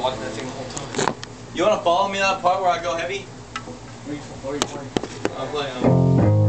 blocking that thing the whole time. You want to follow me that part where I go heavy? What are you, what are you playing? I'm playing. Um,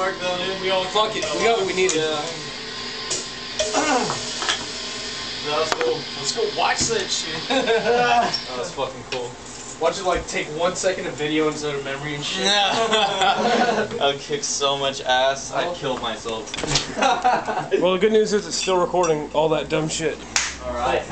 work though, dude. We all fuck it. We got what we needed. Yeah. That was cool. Let's go watch that shit. That was fucking cool. Watch it like take one second of video instead of memory and shit. I would kick so much ass. I'd kill myself. Well, the good news is it's still recording all that dumb shit. All right.